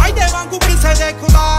아이대 왕국 1세대 구단